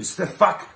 Mr. fuck.